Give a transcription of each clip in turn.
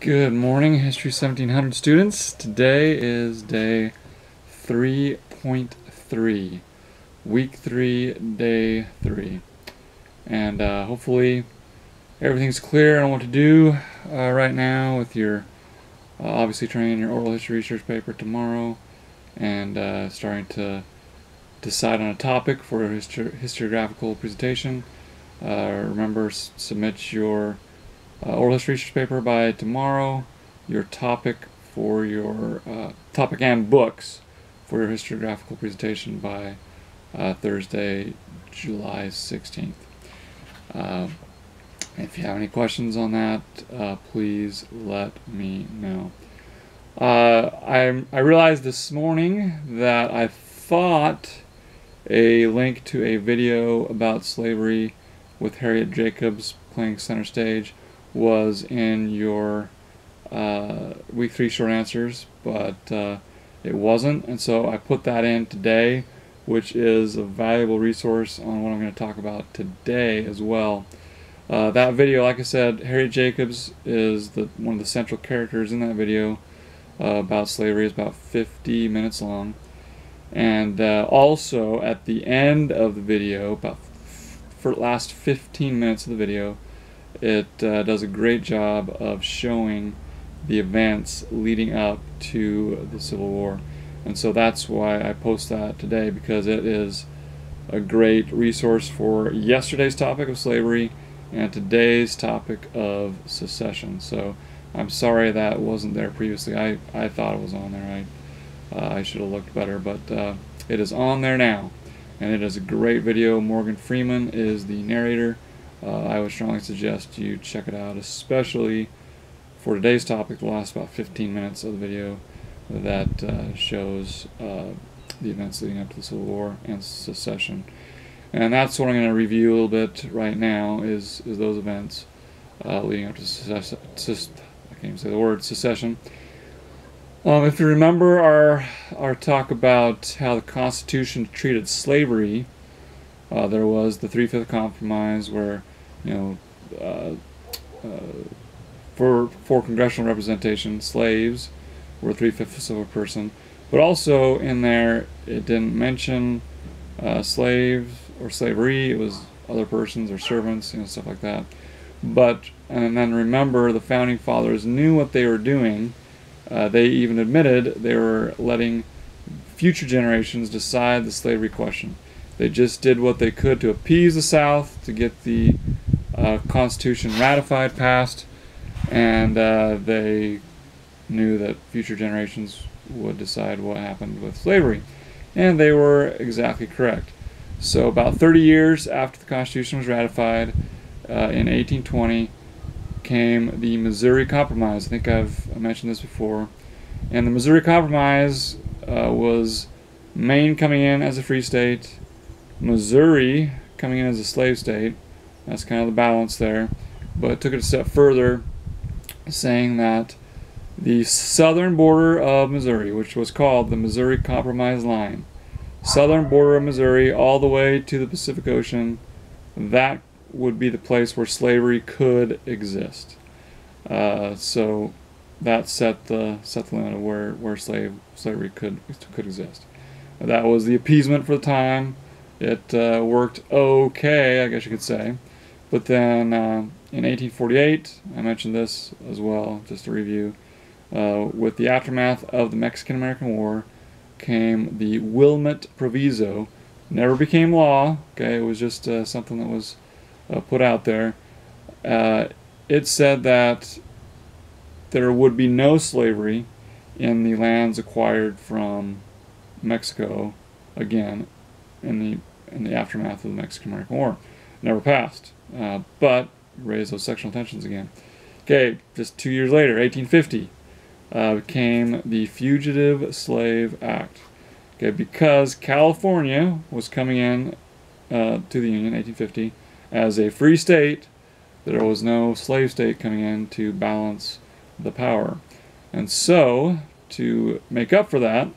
Good morning, History 1700 students. Today is day 3.3, week 3, day 3. And uh, hopefully everything's clear on what to do uh, right now with your, uh, obviously turning in your oral history research paper tomorrow and uh, starting to decide on a topic for a histor- historiographical presentation. Uh, remember, submit your uh, oral history research paper by tomorrow, your topic for your uh, topic and books for your historiographical presentation by uh, Thursday, July 16th. Uh, if you have any questions on that, uh, please let me know. Uh, I, I realized this morning that I thought a link to a video about slavery with Harriet Jacobs playing center stage was in your uh, week three short answers, but uh, it wasn't, and so I put that in today, which is a valuable resource on what I'm going to talk about today as well. Uh, that video, like I said, Harriet Jacobs is the one of the central characters in that video uh, about slavery. is about 50 minutes long, and uh, also at the end of the video, about for last 15 minutes of the video it uh, does a great job of showing the events leading up to the Civil War. And so that's why I post that today because it is a great resource for yesterday's topic of slavery and today's topic of secession. So I'm sorry that wasn't there previously. I, I thought it was on there. I, uh, I should have looked better, but uh, it is on there now. And it is a great video. Morgan Freeman is the narrator uh, I would strongly suggest you check it out, especially for today's topic, the last about 15 minutes of the video that uh, shows uh, the events leading up to the Civil War and secession. And that's what I'm going to review a little bit right now is, is those events uh, leading up to secession. I can't even say the word secession. Um, if you remember our our talk about how the Constitution treated slavery, uh, there was the Three Fifth Compromise, where you know, uh, uh, for for congressional representation, slaves were three fifths of a person, but also in there it didn't mention uh, slaves or slavery. It was other persons or servants, you know, stuff like that. But and then remember, the founding fathers knew what they were doing. Uh, they even admitted they were letting future generations decide the slavery question. They just did what they could to appease the South to get the Constitution ratified, passed, and uh, they knew that future generations would decide what happened with slavery. And they were exactly correct. So, about 30 years after the Constitution was ratified uh, in 1820, came the Missouri Compromise. I think I've mentioned this before. And the Missouri Compromise uh, was Maine coming in as a free state, Missouri coming in as a slave state, that's kind of the balance there. But took it a step further, saying that the southern border of Missouri, which was called the Missouri Compromise Line, southern border of Missouri all the way to the Pacific Ocean, that would be the place where slavery could exist. Uh, so that set the set the limit of where, where slave slavery could could exist. That was the appeasement for the time. It uh, worked okay, I guess you could say. But then uh, in 1848, I mentioned this as well, just to review, uh, with the aftermath of the Mexican American War came the Wilmot Proviso. Never became law, okay, it was just uh, something that was uh, put out there. Uh, it said that there would be no slavery in the lands acquired from Mexico again in the in the aftermath of the Mexican American War. Never passed uh, but raised those sectional tensions again. Okay, just two years later, 1850, uh, came the Fugitive Slave Act. Okay, because California was coming in uh, to the Union, 1850, as a free state, there was no slave state coming in to balance the power. And so, to make up for that,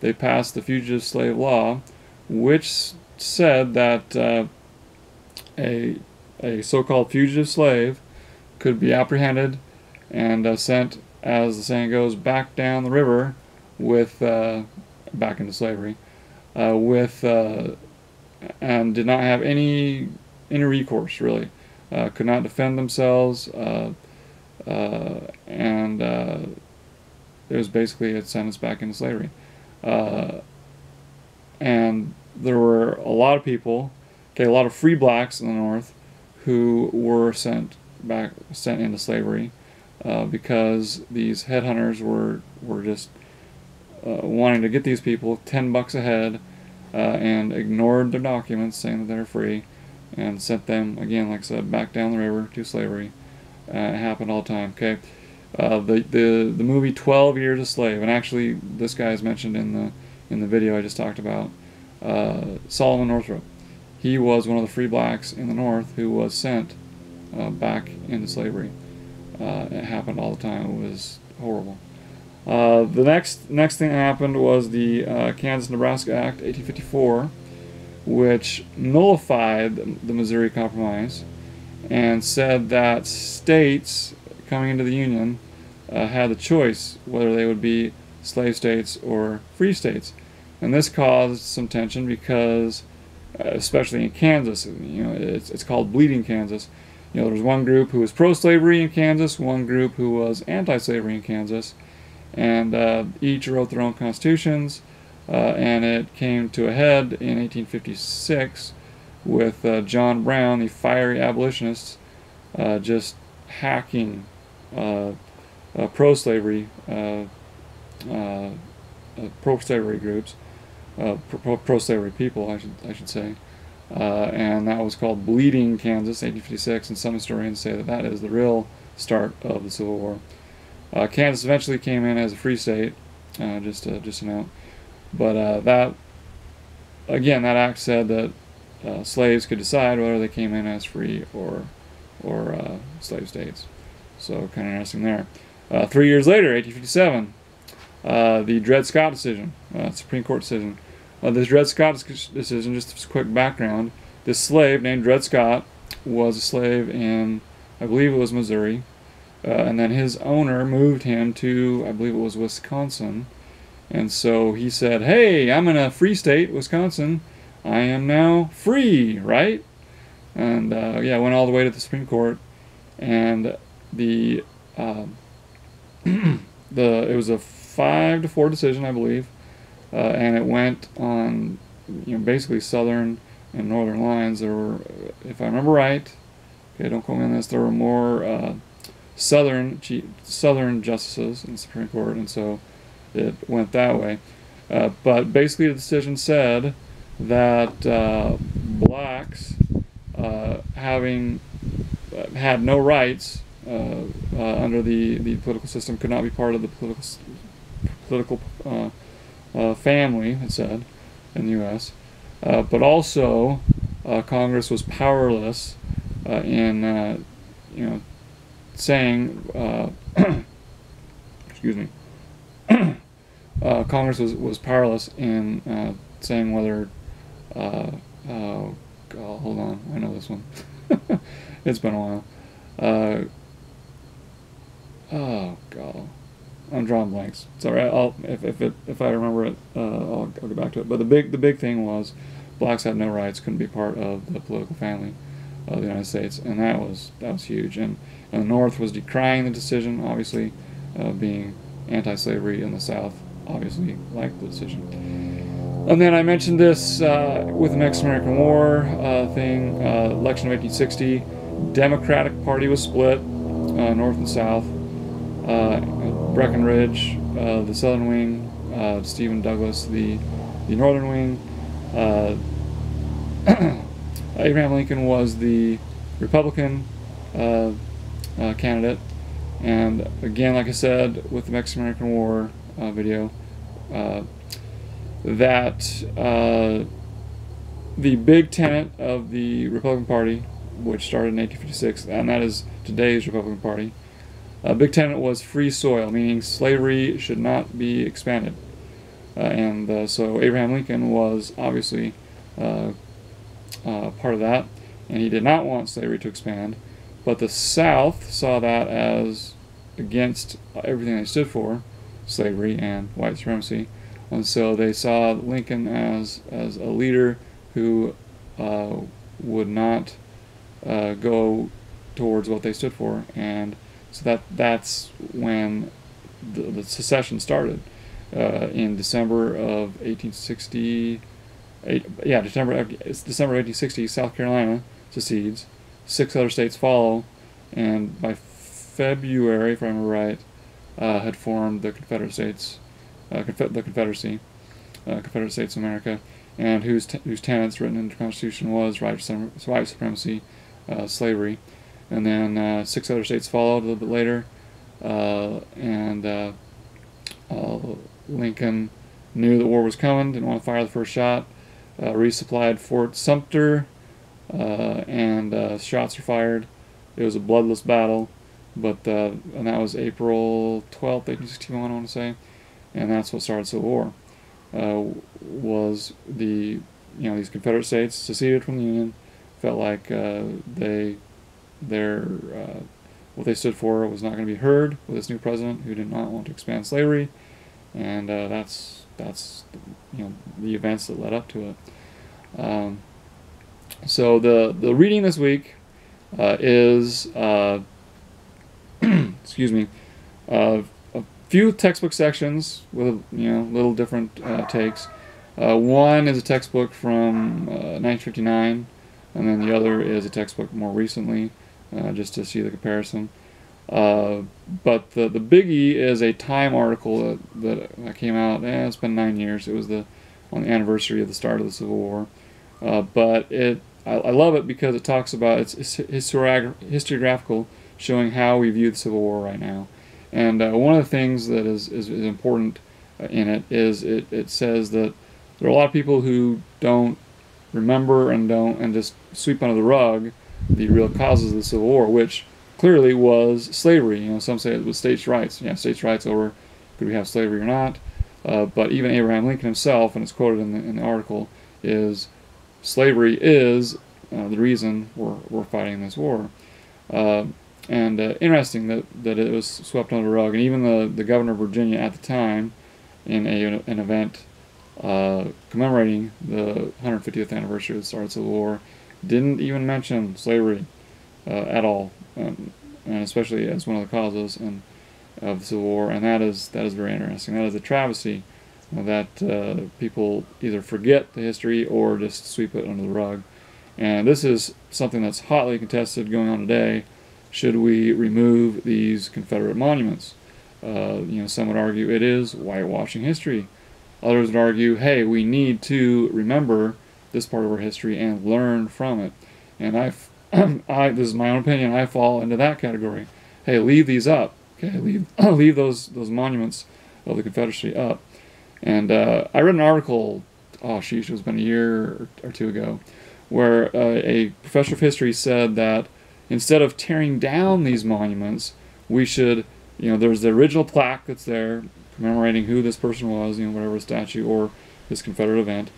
they passed the Fugitive Slave Law, which said that uh, a a so called fugitive slave could be apprehended and uh, sent, as the saying goes, back down the river with uh, back into slavery, uh, with uh, and did not have any any recourse really, uh, could not defend themselves, and it was basically a sentence back into slavery, and there were a lot of people, okay, a lot of free blacks in the North who were sent back sent into slavery uh, because these headhunters were were just uh, wanting to get these people ten bucks a head uh, and ignored their documents saying that they're free and sent them again like I said back down the river to slavery. Uh, it happened all the time okay? Uh, the, the the movie 12 years a slave and actually this guy is mentioned in the in the video I just talked about uh, Solomon Northup he was one of the free blacks in the North who was sent back into slavery. It happened all the time. It was horrible. Uh, the next next thing that happened was the uh, Kansas-Nebraska Act, 1854, which nullified the Missouri Compromise and said that states coming into the Union uh, had the choice whether they would be slave states or free states. And this caused some tension because, uh, especially in Kansas, you know, it's, it's called Bleeding Kansas. You know, there was one group who was pro-slavery in Kansas, one group who was anti-slavery in Kansas and uh, each wrote their own constitutions. Uh, and it came to a head in 1856 with uh, John Brown, the fiery abolitionist, uh, just hacking uh, uh, pro-slavery pro-slavery groups, pro-slavery people, I should I should say. and that was called Bleeding Kansas, 1856, and some historians say that that is the real start of the Civil War. Uh, Kansas eventually came in as a free state, uh, just just a note. But uh, that again, that act said that uh, slaves could decide whether they came in as free or or uh, slave states. So kind of interesting there. Uh, three years later, 1857, the Dred Scott decision, Supreme Court decision. This Dred Scott decision, just a quick background. This slave named Dred Scott was a slave in, I believe it was Missouri. Uh, and then his owner moved him to, I believe it was Wisconsin. And so he said, Hey, I'm in a free state, Wisconsin. I am now free, right? And uh, yeah, went all the way to the Supreme Court. And the, uh, the it was a five to four decision, I believe. Uh, and it went on, you know, basically southern and northern lines. There were, if I remember right, okay, don't quote me on this, there were more uh, southern southern justices in the Supreme Court, and so it went that way. Uh, but basically, the decision said that uh, blacks, uh, having uh, had no rights under the, the political system, could not be part of the political political family. It said in the U.S., but also Congress was powerless in you know saying, uh, excuse me, uh, Congress was, was powerless in uh, saying whether, uh, oh, hold on, I know this one. it's been a while. Uh, oh, God. I'm drawing blanks. Sorry, I'll if if it, if I remember it, uh, I'll, I'll get back to it. But the big the big thing was blacks had no rights, couldn't be part of the political family of the United States, and that was that was huge. And and the North was decrying the decision, obviously, uh, being anti-slavery, in the South obviously liked the decision. And then I mentioned this uh, with the Mexican-American War uh, thing, uh, election of 1860. Democratic Party was split, uh, North and South. Uh, Breckinridge, the Southern wing, Stephen Douglas, the the Northern wing. Abraham Lincoln was the Republican uh, candidate. And again, like I said with the Mexican American War uh, video, uh, that uh, the big tenet of the Republican Party, which started in 1856, and that is today's Republican Party, a big tenet was free soil, meaning slavery should not be expanded. Uh, and uh, so Abraham Lincoln was obviously part of that, and he did not want slavery to expand. But the South saw that as against everything they stood for, slavery and white supremacy. And so they saw Lincoln as, as a leader who uh, would not uh, go towards what they stood for. And so that that's when the, the secession started uh, in December of 1860. Eight, yeah, December it's December 1860. South Carolina secedes. Six other states follow, and by February, if I remember right, uh, had formed the Confederate States, uh, the Confederacy, uh, Confederate States of America, and whose whose tenets written in the Constitution was right, white supremacy, uh, slavery, and then uh, six other states followed a little bit later, uh, and Lincoln knew the war was coming, didn't want to fire the first shot, resupplied Fort Sumter, and shots were fired. It was a bloodless battle but uh, and that was April 12th, 1861, I want to say, and that's what started Civil War. Uh, was the you know these Confederate states seceded from the Union, felt like uh, they their uh, what they stood for was not going to be heard with this new president who did not want to expand slavery, and uh, that's that's you know the events that led up to it. Um, so the the reading this week uh, is excuse me, uh, a few textbook sections with you know little different uh, takes. Uh, one is a textbook from 1959, uh, and then the other is a textbook more recently, uh, just to see the comparison. Uh, but the the biggie is a Time article that, that came out. Eh, it's been nine years. It was the on the anniversary of the start of the Civil War. but it I, I, love it because it talks about it's, it's historiographical showing how we view the Civil War right now. And uh, one of the things that is, is, is important uh, in it is it, it says that there are a lot of people who don't remember and don't and just sweep under the rug the real causes of the Civil War, which clearly was slavery. You know, some say it was states' rights. Yeah, states' rights over could we have slavery or not. Uh, but even Abraham Lincoln himself, and it's quoted in the, in the article, is slavery is uh, the reason we're, we're fighting this war. Uh, and uh, interesting that, that it was swept under the rug. And even the, the governor of Virginia at the time, in a, an event uh, commemorating the 150th anniversary of the start of the Civil War, didn't even mention slavery uh, at all, um, and especially as one of the causes in, of the Civil War. And that is that is very interesting. That is a travesty that uh, people either forget the history or just sweep it under the rug. And this is something that's hotly contested going on today should we remove these Confederate monuments? Uh, you know, some would argue it is whitewashing history. Others would argue, hey, we need to remember this part of our history and learn from it. And I, I, this is my own opinion. I fall into that category. Hey, leave these up. Okay, leave leave those those monuments of the Confederacy up. And uh, I read an article. Oh, sheesh, it was been a year or two ago, where uh, a professor of history said that instead of tearing down these monuments, we should, you know, there's the original plaque that's there commemorating who this person was, you know, whatever statue or this Confederate event.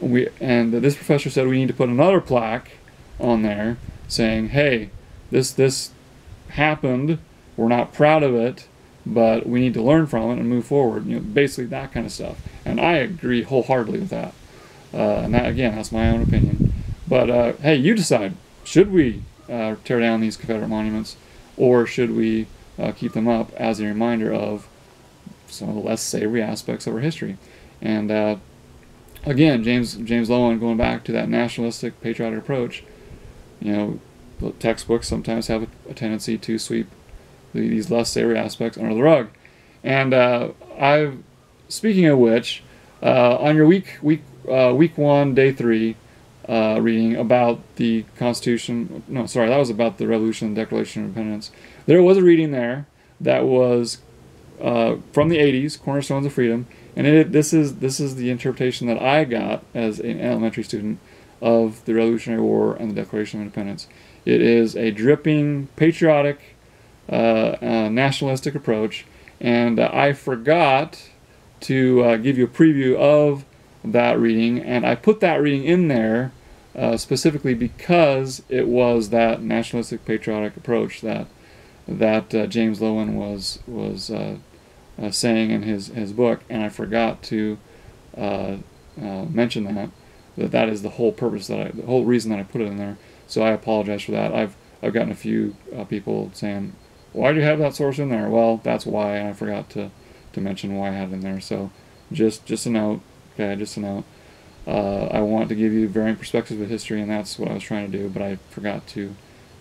We and this professor said we need to put another plaque on there saying, "Hey, this this happened. We're not proud of it, but we need to learn from it and move forward." You know, basically that kind of stuff. And I agree wholeheartedly with that. Uh, and that again, that's my own opinion. But uh, hey, you decide. Should we uh, tear down these Confederate monuments, or should we uh, keep them up as a reminder of some of the less savory aspects of our history? And uh, again, James James Loewen, going back to that nationalistic, patriotic approach, you know, the textbooks sometimes have a, a tendency to sweep the, these less savory aspects under the rug. And uh, I've, speaking of which, uh, on your week week uh, week one, day three uh, reading about the Constitution. No, sorry, that was about the Revolution and Declaration of Independence. There was a reading there that was uh, from the 80s, Cornerstones of Freedom, and it, this is this is the interpretation that I got as an elementary student of the Revolutionary War and the Declaration of Independence. It is a dripping patriotic, uh, uh nationalistic approach, and uh, I forgot to uh, give you a preview of that reading, and I put that reading in there uh, specifically because it was that nationalistic patriotic approach that that uh, James Loewen was was uh, saying in his his book, and I forgot to uh, uh, mention that that that is the whole purpose that I the whole reason that I put it in there. So I apologize for that. I've I've gotten a few uh, people saying, "Why do you have that source in there?" Well, that's why, and I forgot to to mention why I had it in there. So just just a note, okay, just a note. Uh, I want to give you varying perspectives of history, and that's what I was trying to do, but I forgot to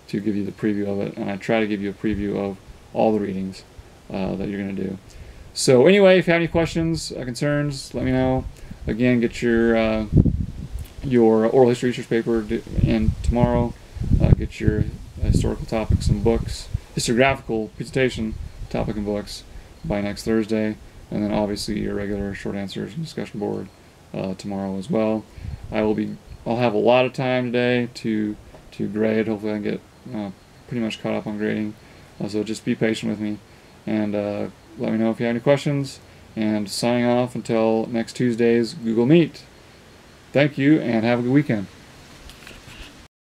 to give you the preview of it, and I try to give you a preview of all the readings uh, that you're going to do. So anyway, if you have any questions, uh, concerns, let me know. Again, get your uh, your oral history research paper in tomorrow. Uh, get your historical topics and books, historiographical presentation topic and books by next Thursday, and then obviously your regular short answers and discussion board uh, tomorrow as well. I will be. I'll have a lot of time today to to grade. Hopefully, I can get uh, pretty much caught up on grading. So just be patient with me, and let me know if you have any questions. And signing off until next Tuesday's Google Meet. Thank you, and have a good weekend.